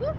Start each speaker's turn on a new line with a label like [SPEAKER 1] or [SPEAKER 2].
[SPEAKER 1] dog?